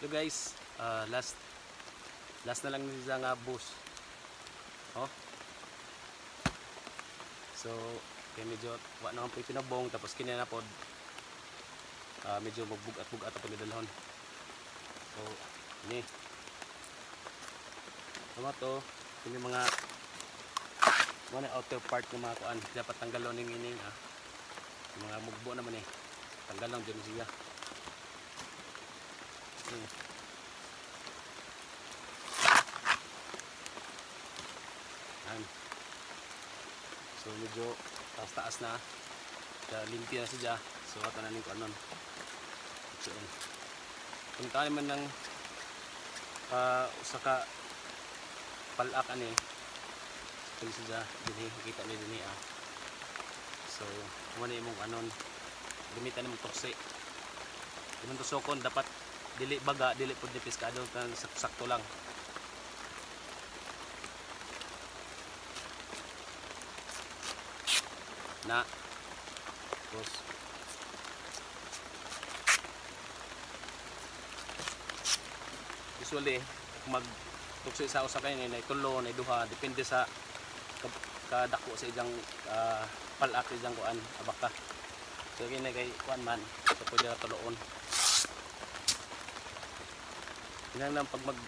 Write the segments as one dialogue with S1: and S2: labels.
S1: Hello guys, ah, last last na lang nila nga bus. Oh. So, kaya medyo wa na po pinabong tapos kini na ah, medyo magbugat-bugat pa nidalhon. So, ni. Tama to, kini mga mga outer part ng mga kuan dapat tanggalon ning ining ah. Yung mga mugbo naman eh. Tanggalon dyan siya. Hmm. Yan. So medyo taas-taas na. Kaya limpi na siya. So ato na ning kanon. So, kung tayo man ng uh, usa ka palak ani kung siya dinhi kita ni dinhi ah. So mo na imong anon gamitan mo toksi. Imong tusokon dapat dili baga dili pud ni piskado tan sakto lang. Na. Tapos usually mag tukso sa usa kay nay tulo nay duha depende sa ka- kadako sa ijang ah, palak sa ijang kuan abaka. So kini kay kuan man so pwede tuloon. Yan lang pag mag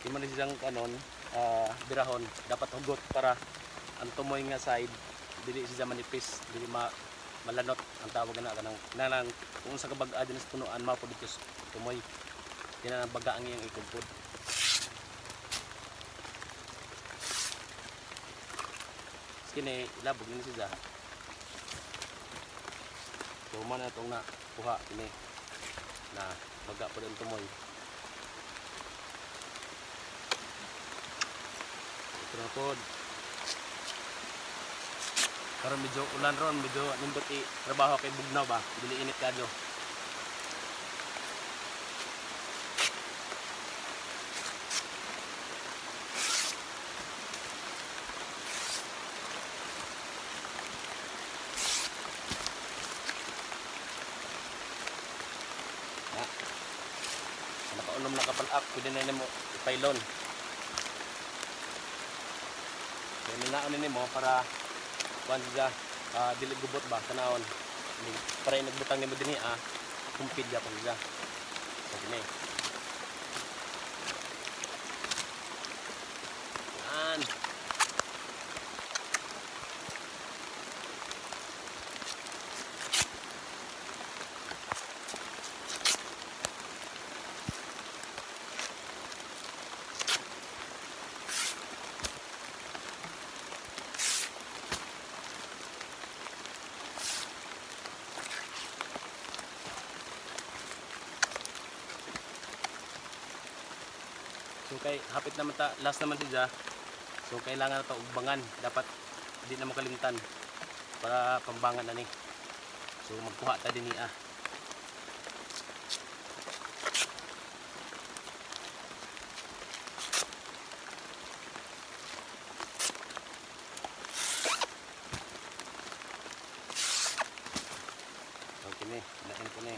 S1: di man siyang kanon ah, birahon dapat hugot para ang tumoy nga side dili siya manipis dili ma malanot ang tawag na kanang nalang kung sa kabag-a din sa punuan mao pud tumoy. Yan ang baga ang iyang ikugpod kini ilabog ni siya. Man na itong na kuha kini na baga po rin tumoy. Ito na karon medyo ulan ron medyo nimbot i trabaho kay bugnaw ba? Dili init kadyo na nakaunom na kapalak pwede na nimo ipailon so nilaon ni mo para kuan siya ah, dili gubot ba kanahon para nagbutang nimo dinhi ah kumpid ya pa siya. So kini yan So kay hapit naman ta last naman siya. So kailangan na ta ugbangan. Dapat di na makalimutan para pambangan na ni. So magkuha ta din ni ah. Okay ni, nain ko ni.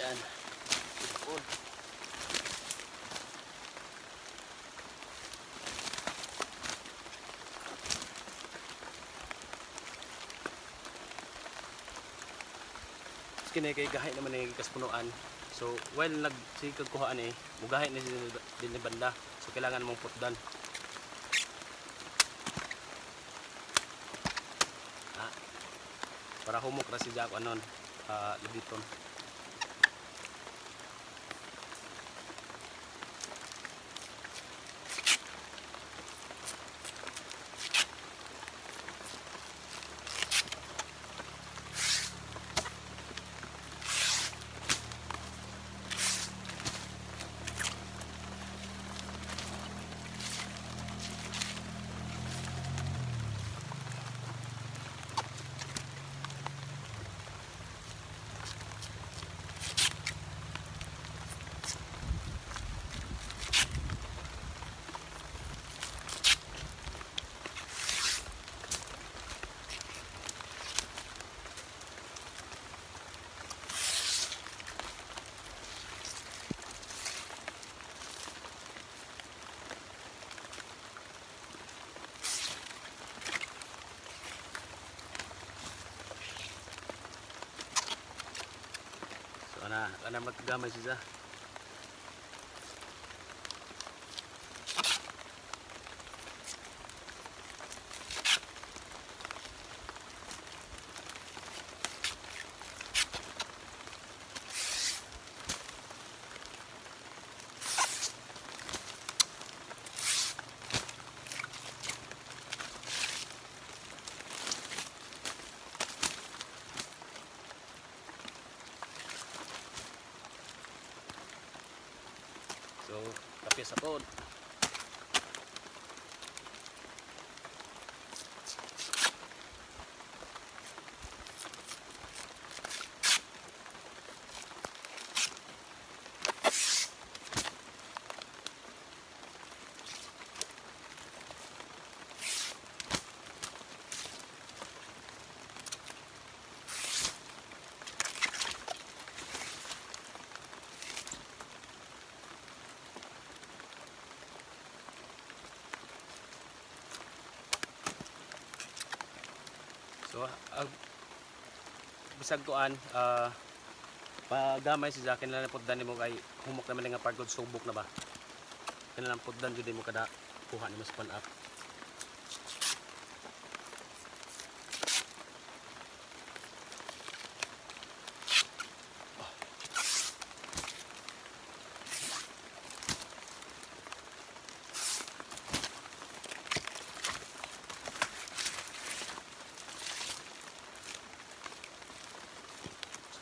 S1: Yan. Ipon. kini kay gahay naman ni gikas punuan. So while nagsikag kuhaan eh, mugahay na din, ni banda. So kailangan mong putdan. Ah, para humok ra si Jack anon, ah, libiton. Alamat kegama sih, Zah. Kape sa So, ang bisag kuan, ah pagamay si Jack na puddan nimo kay humok naman nga pagod subok na ba. Kailangan puddan jud mo kada kuha nimo sa pan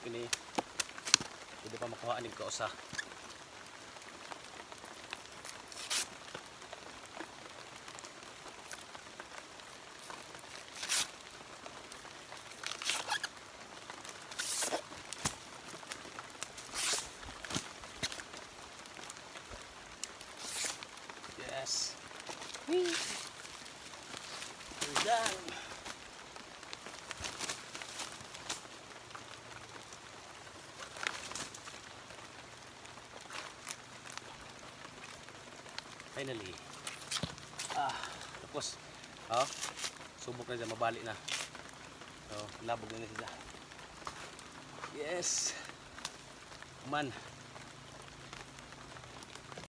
S1: kini pwede pa makuha aning kausa. Finally. Ah, tapos. Oh, subok na siya, mabali na. So, labog na na siya. Yes. Man.